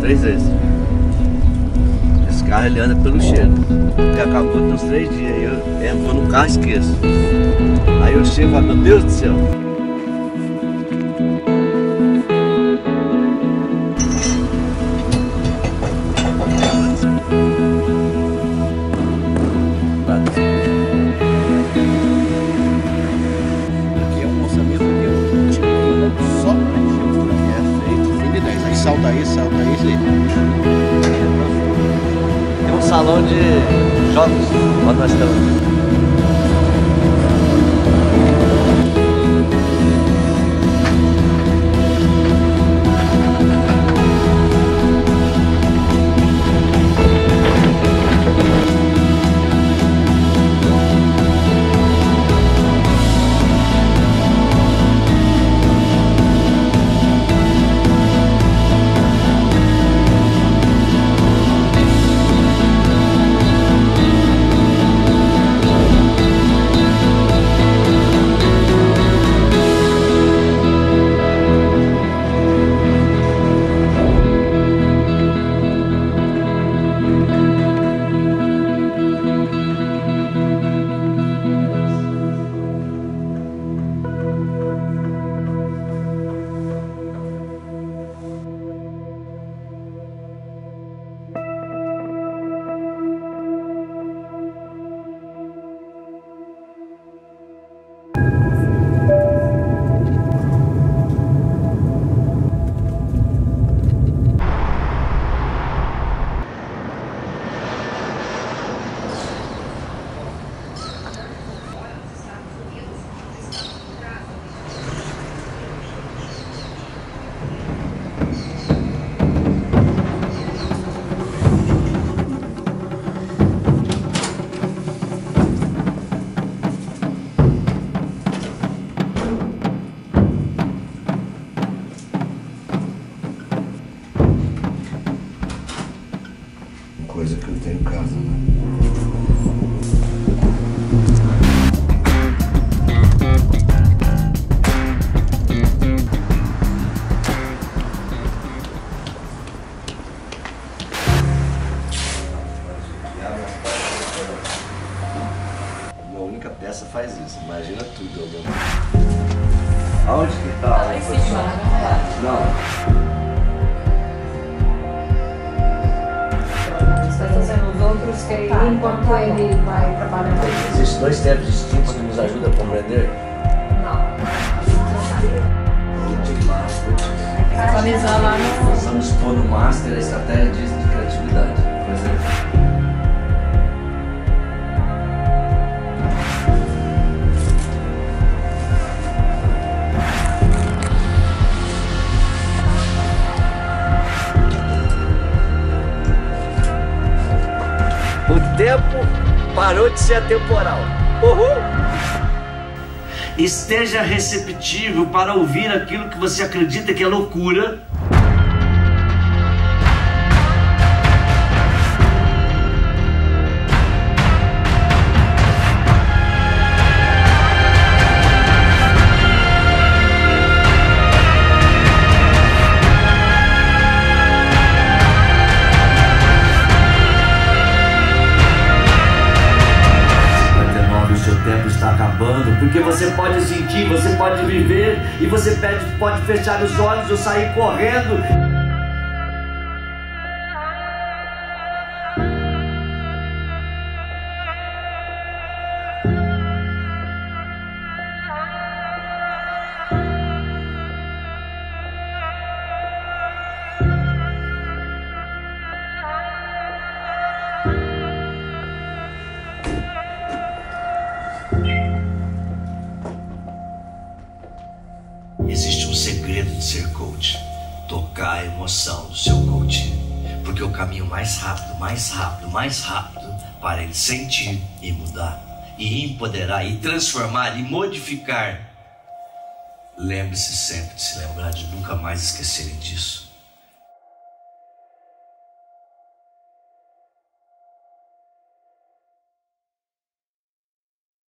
três vezes. Esse carro ele anda pelo cheiro. Porque acabou de uns três dias. Aí eu, eu vou no carro e esqueço. Aí eu chego e falo, meu Deus do céu. Salão de jogos onde nós estamos. Coisa que eu tenho em casa, né? Minha única peça faz isso, imagina tudo. Né? Aonde que tá? Em cima, Não, outros que aí, enquanto ele vai trabalhando. existem dois tempos distintos que nos ajudam a compreender. Não. Atualizar lá no. Precisamos pôr no master a estratégia de, de criatividade. Por exemplo. O tempo parou de ser atemporal. Uhul! Esteja receptivo para ouvir aquilo que você acredita que é loucura. Pode sentir, você pode viver e você pode, fechar os olhos ou sair correndo. Segredo de ser coach: tocar a emoção do seu coach. Porque o caminho mais rápido, mais rápido, mais rápido para ele sentir e mudar, e empoderar, e transformar, e modificar. Lembre-se sempre de se lembrar de nunca mais esquecerem disso.